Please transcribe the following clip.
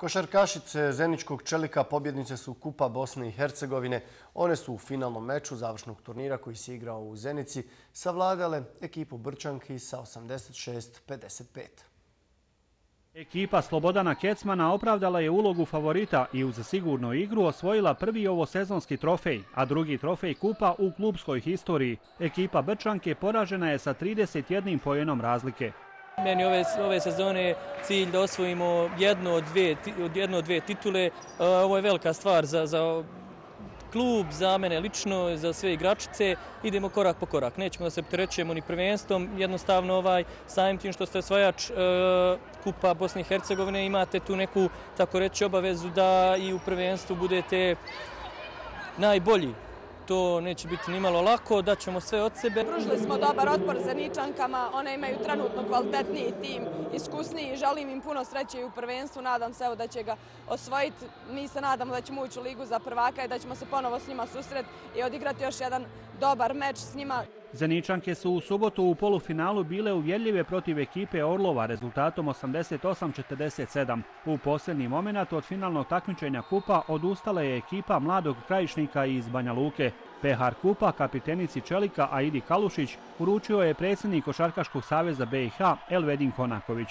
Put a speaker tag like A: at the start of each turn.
A: Košarkašice Zeničkog čelika pobjednice su Kupa Bosne i Hercegovine. One su u finalnom meču završnog turnira koji se igrao u Zenici savladale ekipu Brčanki sa 86-55.
B: Ekipa Slobodana Kecmana opravdala je ulogu favorita i uz sigurnu igru osvojila prvi ovo sezonski trofej, a drugi trofej kupa u klubskoj historiji. Ekipa Brčanke poražena je sa 31 pojenom razlike.
C: Meni ove, ove sezone cilj da osvojimo jednu od dve, jedno od dve titule. E, ovo je velika stvar za, za klub, za mene lično, za sve igračice. Idemo korak po korak. Nećemo da se trećemo ni prvenstvom. Jednostavno ovaj, samim tim što ste osvajač e, Kupa Bosne i Hercegovine, imate tu neku, tako reći, obavezu da i u prvenstvu budete najbolji to neće biti nimalo lako, da ćemo sve od sebe.
D: Pružili smo dobar otpor za Ničankama, one imaju trenutno kvalitetniji tim, iskusniji, i želim im puno sreće i u prvenstvu, nadam se evo da će ga osvojiti. Mi se nadamo da ćemo ući u ligu za prvaka i da ćemo se ponovo s njima susret i odigrati još jedan dobar meč s njima.
B: Zeničanke su u subotu u polufinalu bile uvjedljive protiv ekipe Orlova rezultatom 88-47. U posljednji moment od finalnog takmičenja kupa odustala je ekipa mladog krajišnika iz Banja Luke. Pehar kupa kapitenici Čelika Aidi Kalušić uručio je predsjednik Košarkaškog saveza BiH Elvedin Konaković.